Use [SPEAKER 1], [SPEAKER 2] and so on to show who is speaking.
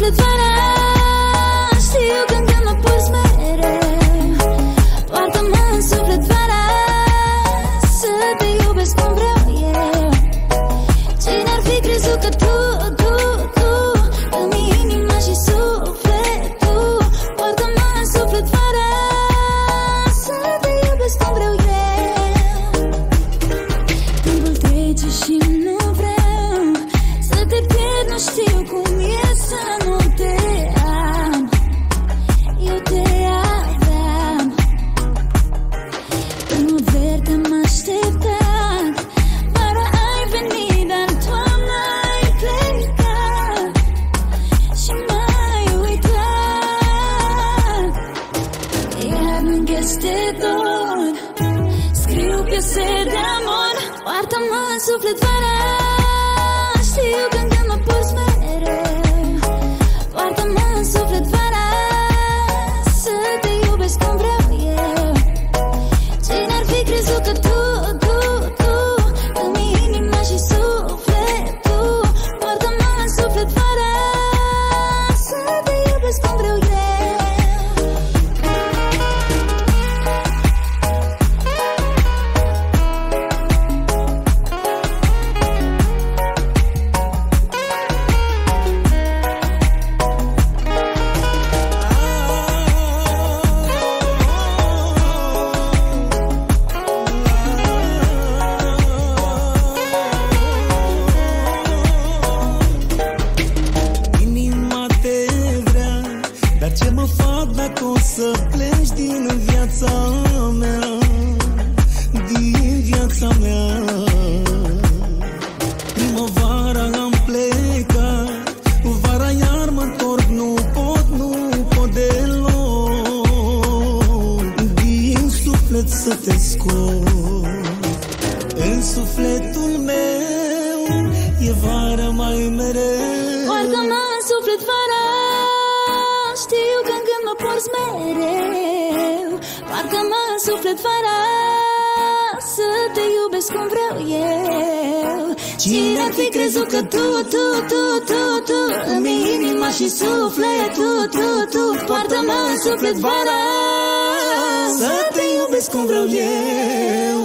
[SPEAKER 1] flottent vanuit peste tot. Scriu piese de amor Poartă-mă în suflet vara
[SPEAKER 2] să pleci din viața mea Din viața mea. Primăvara am plecat Vara iar mă întorc Nu pot, nu pot deloc. Din suflet să te scot În sufletul meu E vara mai mereu.
[SPEAKER 1] Poartă-mă în suflet vara Știu că când mă porți mereu. Poartă-mă în suflet vara Să te iubesc cum vreau eu. Cine ar fi crezut că tu, tu, tu, tu, tu Îmi inima și sufletul, tu, tu Poartă-mă în suflet vara
[SPEAKER 2] Să te iubesc cum vreau eu